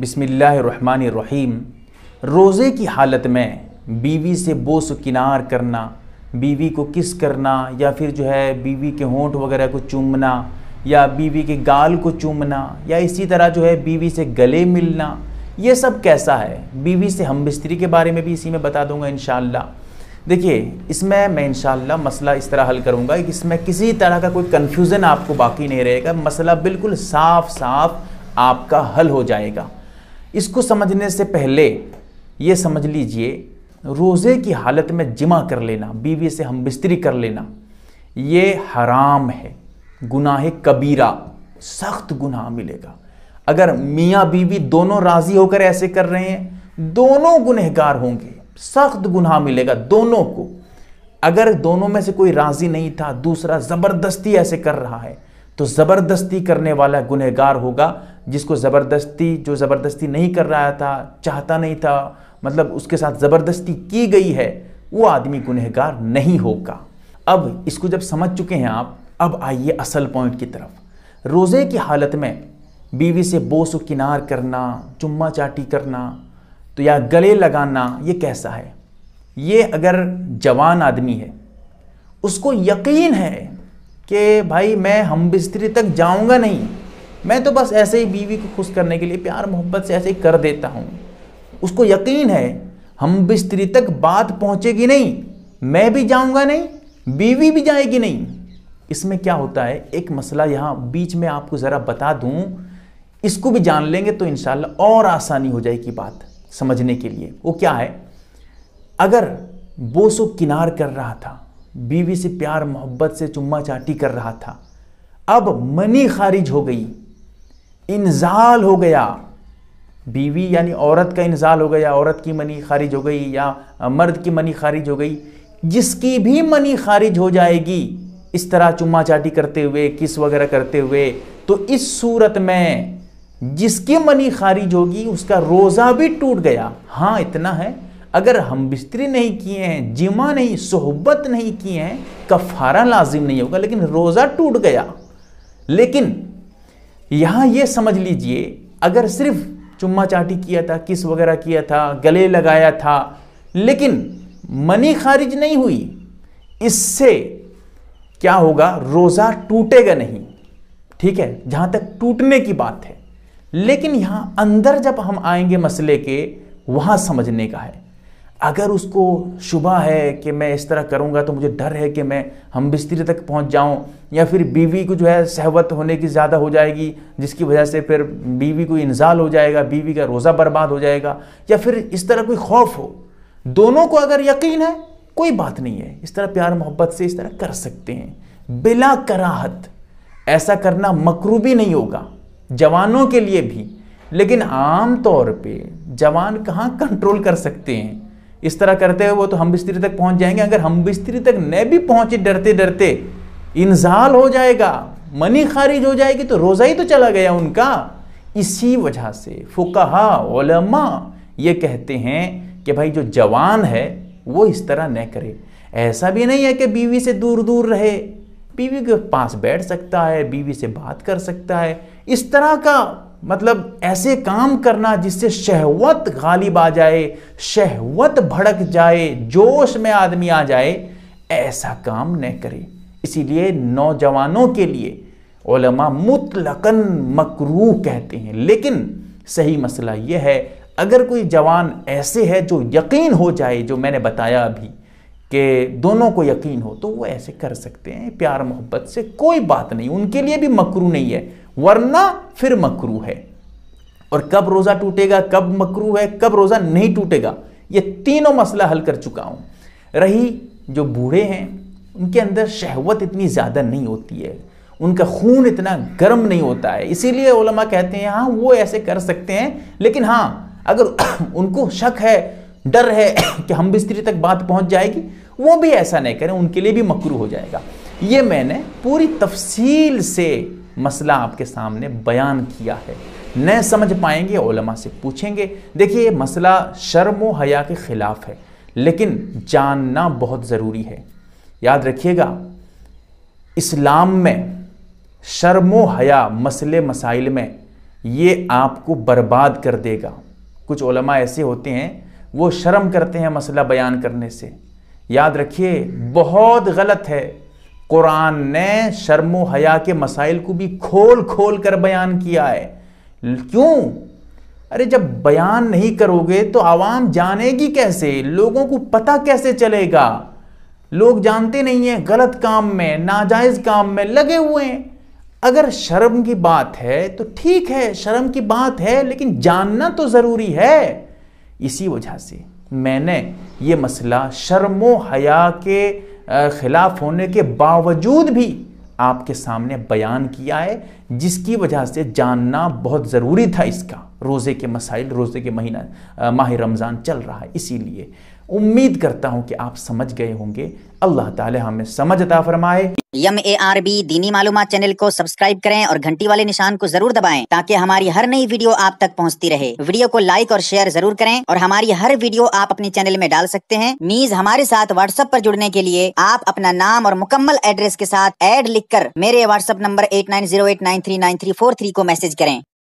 بسم اللہ الرحمن الرحیم۔ روزے کی حالت میں بیوی سے بوس و کنار کرنا، بیوی کو کس کرنا، یا پھر جو ہے بیوی کے ہونٹ وغیرہ کو چومنا، یا بیوی کے گال کو چومنا، یا اسی طرح جو ہے بیوی سے گلے ملنا، یہ سب کیسا ہے؟ بیوی سے ہم بستری کے بارے میں بھی اسی میں بتا دوں گا انشاءاللہ۔ دیکھیے، اس میں میں انشاءاللہ مسئلہ اس طرح حل کروں گا کہ اس میں کسی طرح کا کوئی کنفیوژن آپ کو باقی نہیں رہے گا، مسئلہ بالکل صاف صاف آپ کا حل ہو جائے گا۔ اس کو سمجھنے سے پہلے یہ سمجھ لیجیے، روزے کی حالت میں جمع کر لینا، بیوی سے ہم بستری کر لینا، یہ حرام ہے، گناہ کبیرہ، سخت گناہ ملے گا۔ اگر میاں بیوی دونوں راضی ہو کر ایسے کر رہے ہیں، دونوں گنہگار ہوں گے، سخت گناہ ملے گا دونوں کو۔ اگر دونوں میں سے کوئی راضی نہیں تھا، دوسرا زبردستی ایسے کر رہا ہے تو زبردستی کرنے والا گنہگار ہوگا، جس کو زبردستی، جو زبردستی نہیں کر رہا تھا، چاہتا نہیں تھا مطلب اس کے ساتھ زبردستی کی گئی ہے، وہ آدمی گنہگار نہیں ہوگا۔ اب اس کو جب سمجھ چکے ہیں آپ، اب آئیے اصل پوائنٹ کی طرف۔ روزے کی حالت میں بیوی سے بوس و کنار کرنا، چمہ چاٹی کرنا، تو یا گلے لگانا، یہ کیسا ہے؟ یہ اگر جوان آدمی ہے، اس کو یقین ہے کہ بھائی میں ہم بستری تک جاؤں گا نہیں، میں تو بس ایسے ہی بیوی کو خوش کرنے کے لیے پیار محبت سے ایسے ہی کر دیتا ہوں۔ اس کو یقین ہے، ہم بستری تک بات پہنچے گی نہیں، میں بھی جاؤں گا نہیں، بیوی بھی جائے گی نہیں۔ اس میں کیا ہوتا ہے، ایک مسئلہ یہاں بیچ میں آپ کو ذرا بتا دوں۔ اس کو بھی جان لیں گے تو انشاءاللہ اور آسانی ہو جائے گی بات سمجھنے کے لیے۔ وہ کیا ہے، اگر بوسو کنار کر رہا تھا بیوی سے پیار محبت سے چمہ چاٹی کر رہا تھا۔ اب منی خارج ہو گئی۔ انزال ہو گیا۔ بیوی یعنی عورت کا انزال ہو گیا۔ عورت کی منی خارج ہو گئی یا مرد کی منی خارج ہو گئی۔ جس کی بھی منی خارج ہو جائے گی، اس طرح چمہ چاٹی کرتے ہوئے، کس وغیرہ کرتے ہوئے، تو اس صورت میں جس کی منی خارج ہوگی، اس کا روزہ بھی ٹوٹ گیا۔ ہاں اتنا ہے۔ اگر ہم بستری نہیں کیے ہیں، جمع نہیں، صحبت نہیں کیے ہیں، کفارہ لازم نہیں ہوگا، لیکن روزہ ٹوٹ گیا۔ لیکن یہاں یہ سمجھ لیجیے، اگر صرف چمہ چاٹی کیا تھا، کس وغیرہ کیا تھا، گلے لگایا تھا، لیکن منی خارج نہیں ہوئی، اس سے کیا ہوگا؟ روزہ ٹوٹے گا نہیں۔ ٹھیک ہے، جہاں تک ٹوٹنے کی بات ہے۔ لیکن یہاں اندر جب ہم آئیں گے مسئلے کے، وہاں سمجھنے کا ہے۔ اگر اس کو شبہ ہے کہ میں اس طرح کروں گا تو مجھے ڈر ہے کہ میں ہم بستری تک پہنچ جاؤں یا پھر بیوی کو جو ہے سہوت ہونے کی زیادہ ہو جائے گی، جس کی وجہ سے پھر بیوی کو انزال ہو جائے گا، بیوی کا روزہ برباد ہو جائے گا، یا پھر اس طرح کوئی خوف ہو۔ دونوں کو اگر یقین ہے، کوئی بات نہیں ہے۔ اس طرح پیار محبت سے اس طرح کر سکتے ہیں۔ بلا کراہت ایسا کرنا مکروبی نہیں ہوگا، جوانوں کے لیے بھی۔ لیکن عام طور پہ جوان کہاں کنٹرول کر سکتے ہیں؟ اس طرح کرتے ہوئے وہ تو ہم بستری تک پہنچ جائیں گے۔ اگر ہم بستری تک نہ بھی پہنچے ڈرتے ڈرتے، انزال ہو جائے گا، منی خارج ہو جائے گی، تو روزہ ہی تو چلا گیا ان کا۔ اسی وجہ سے فقہا، علماء یہ کہتے ہیں کہ بھائی جو جوان ہے، وہ اس طرح نہ کرے۔ ایسا بھی نہیں ہے کہ بیوی سے دور دور رہے۔ بیوی کے پاس بیٹھ سکتا ہے، بیوی سے بات کر سکتا ہے۔ اس طرح کا مطلب ایسے کام کرنا جس سے شہوت غالب آ جائے، شہوت بھڑک جائے، جوش میں آدمی آ جائے، ایسا کام نہ کرے۔ اسی لیے نوجوانوں کے لیے علماء مطلقاً مکروح کہتے ہیں۔ لیکن صحیح مسئلہ یہ ہے، اگر کوئی جوان ایسے ہے جو یقین ہو جائے، جو میں نے بتایا ابھی کہ دونوں کو یقین ہو، تو وہ ایسے کر سکتے ہیں، پیار محبت سے کوئی بات نہیں، ان کے لیے بھی مکرو نہیں ہے، ورنہ پھر مکرو ہے۔ اور کب روزہ ٹوٹے گا، کب مکرو ہے، کب روزہ نہیں ٹوٹے گا، یہ تینوں مسئلہ حل کر چکا ہوں۔ رہی جو بوڑھے ہیں، ان کے اندر شہوت اتنی زیادہ نہیں ہوتی ہے، ان کا خون اتنا گرم نہیں ہوتا ہے۔ اسی لیے علماء کہتے ہیں ہاں وہ ایسے کر سکتے ہیں، لیکن ہاں اگر ان کو شک ہے ڈر ہے کہ ہم بستری تک بات پہنچ جائے گی۔ وہ بھی ایسا نہیں کریں، ان کے لیے بھی مکرو ہو جائے گا۔ یہ میں نے پوری تفصیل سے مسئلہ آپ کے سامنے بیان کیا ہے۔ نہ سمجھ پائیں گے، علماء سے پوچھیں گے۔ دیکھیے، یہ مسئلہ شرم و حیا کے خلاف ہے، لیکن جاننا بہت ضروری ہے۔ یاد رکھیے گا، اسلام میں شرم و حیا مسئلے مسائل میں یہ آپ کو برباد کر دے گا۔ کچھ علماء ایسے ہوتے ہیں وہ شرم کرتے ہیں مسئلہ بیان کرنے سے۔ یاد رکھیے، بہت غلط ہے۔ قرآن نے شرم و حیا کے مسائل کو بھی کھول کھول کر بیان کیا ہے۔ کیوں؟ ارے، جب بیان نہیں کرو گے تو عوام جانے گی کیسے؟ لوگوں کو پتہ کیسے چلے گا؟ لوگ جانتے نہیں ہیں، غلط کام میں، ناجائز کام میں لگے ہوئے ہیں۔ اگر شرم کی بات ہے تو ٹھیک ہے، شرم کی بات ہے، لیکن جاننا تو ضروری ہے۔ اسی وجہ سے میں نے یہ مسئلہ شرم و حیا کے خلاف ہونے کے باوجود بھی آپ کے سامنے بیان کیا ہے، جس کی وجہ سے جاننا بہت ضروری تھا اس کا۔ روزے کے مسائل، روزے کے مہینہ ماہ رمضان چل رہا ہے، اسی لیے امید کرتا ہوں کہ آپ سمجھ گئے ہوں گے۔ اللہ تعالی ہمیں سمجھ عطا فرمائے۔ یم اے آر بی دینی معلومات چینل کو سبسکرائب کریں اور گھنٹی والے نشان کو ضرور دبائیں تاکہ ہماری ہر نئی ویڈیو آپ تک پہنچتی رہے۔ ویڈیو کو لائک اور شیئر ضرور کریں اور ہماری ہر ویڈیو آپ اپنی چینل میں ڈال سکتے ہیں۔ نیز ہمارے ساتھ واٹس اپ پر جڑنے کے لیے آپ اپنا نام اور مکمل ایڈریس کے ساتھ ایڈ لکھ کر میرے WhatsApp number eight nine zero eight nine three nine three four three کو میسج کریں۔